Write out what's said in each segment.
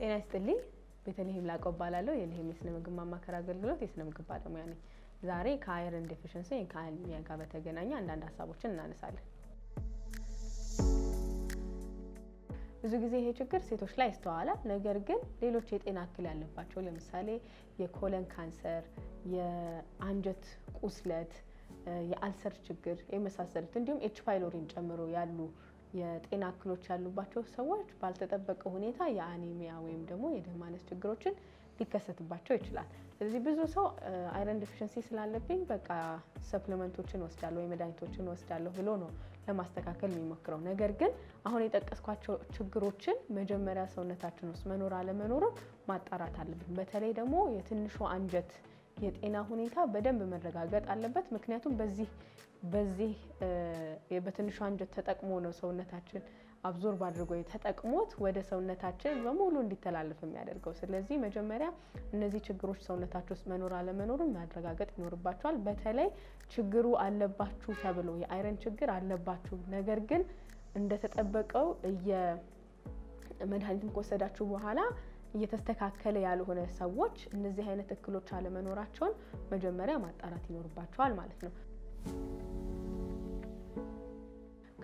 ጤና ይስጥልኝ። ቤተልሔም ላቀው እባላለሁ። የልሔም የስነ ምግብ ማማከር አገልግሎት የስነ ምግብ ባለሙያ ነኝ። ዛሬ ከ iron deficiency ከ anemia ጋር በተገናኘ አንዳንድ ሀሳቦችን እናነሳለን። ብዙ ጊዜ ይሄ ችግር ሴቶች ላይ ይስተዋላል። ነገር ግን ሌሎች የጤና እክል ያለባቸው ለምሳሌ የ colon ካንሰር፣ የአንጀት ቁስለት፣ የ ulcer ችግር የመሳሰሉት እንዲሁም H. pylori ን ጨምሮ ያሉ የጤና እክሎች ያሉባቸው ሰዎች ባልተጠበቀ ሁኔታ የ anemia ወይም ደግሞ የደም ማነስ ችግሮችን ሊከሰትባቸው ይችላል። ስለዚህ ብዙ ሰው iron deficiency ስላለብኝ በቃ supplement ኦችን ወስዳለሁ ወይ መድኃኒቶችን ወስዳለሁ ብሎ ነው ለማስተካከል የሚሞክረው። ነገር ግን አሁን የጠቀስኳቸው ችግሮችን መጀመሪያ ሰውነታችን ውስጥ መኖር አለመኖሩን ማጣራት አለብን። በተለይ ደግሞ የትንሹ አንጀት የጤና ሁኔታ በደንብ መረጋገጥ አለበት። ምክንያቱም በዚህ በዚህ በትንሹ አንጀት ተጠቅሞ ነው ሰውነታችን አብዞርብ አድርጎ ተጠቅሞት ወደ ሰውነታችን በሙሉ እንዲተላለፍ የሚያደርገው። ስለዚህ መጀመሪያ እነዚህ ችግሮች ሰውነታችን ውስጥ መኖር አለመኖሩን ማረጋገጥ ይኖርባቸዋል። በተለይ ችግሩ አለባችሁ ተብሎ የአይረን ችግር አለባችሁ፣ ነገር ግን እንደተጠበቀው መድኃኒትን ከወሰዳችሁ በኋላ እየተስተካከለ ያልሆነ ሰዎች እነዚህ አይነት እክሎች አለመኖራቸውን መጀመሪያ ማጣራት ይኖርባቸዋል ማለት ነው።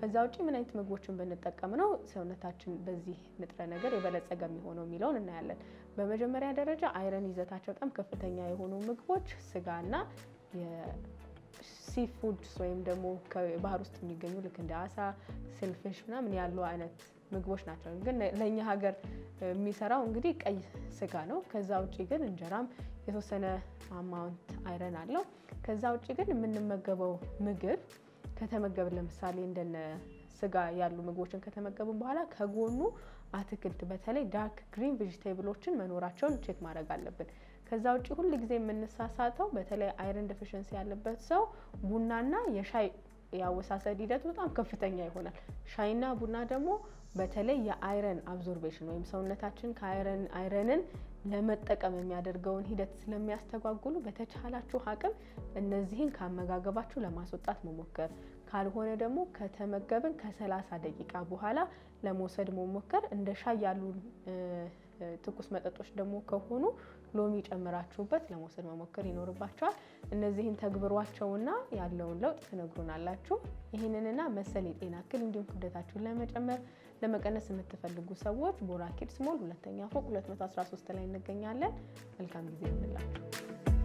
ከዛ ውጭ ምን አይነት ምግቦችን ብንጠቀም ነው ሰውነታችን በዚህ ንጥረ ነገር የበለጸገ የሚሆነው የሚለውን እናያለን። በመጀመሪያ ደረጃ አይረን ይዘታቸው በጣም ከፍተኛ የሆኑ ምግቦች ስጋና ሲፉድስ ወይም ደግሞ ከባህር ውስጥ የሚገኙ ልክ እንደ አሳ፣ ስልፍሽ ምናምን ያሉ አይነት ምግቦች ናቸው። ግን ለእኛ ሀገር የሚሰራው እንግዲህ ቀይ ስጋ ነው። ከዛ ውጭ ግን እንጀራም የተወሰነ amount iron አለው። ከዛ ውጭ ግን የምንመገበው ምግብ ከተመገብን ለምሳሌ እንደነ ስጋ ያሉ ምግቦችን ከተመገብን በኋላ ከጎኑ አትክልት በተለይ dark green vegetable ኦችን መኖራቸውን check ማድረግ አለብን። ከዛ ውጭ ሁል ጊዜ የምንሳሳተው በተለይ iron deficiency ያለበት ሰው ቡናና የሻይ የአወሳሰድ ሂደቱ በጣም ከፍተኛ ይሆናል። ሻይና ቡና ደግሞ በተለይ የአይረን አብዞርቤሽን ወይም ሰውነታችን ከአይረን አይረንን ለመጠቀም የሚያደርገውን ሂደት ስለሚያስተጓጉሉ በተቻላችሁ አቅም እነዚህን ከአመጋገባችሁ ለማስወጣት መሞከር፣ ካልሆነ ደግሞ ከተመገብን ከሰላሳ ደቂቃ በኋላ ለመውሰድ መሞከር። እንደ ሻይ ያሉ ትኩስ መጠጦች ደግሞ ከሆኑ ሎሚ ጨምራችሁበት ለመውሰድ መሞከር ይኖርባቸዋል። እነዚህን ተግብሯቸውና ያለውን ለውጥ ትነግሩናላችሁ። ይህንንና መሰል የጤና እክል እንዲሁም ክብደታችሁን ለመጨመር ለመቀነስ የምትፈልጉ ሰዎች ቦራ ኪድስ ሞል ሁለተኛ ፎቅ 213 ላይ እንገኛለን። መልካም ጊዜ ይሆንላችሁ።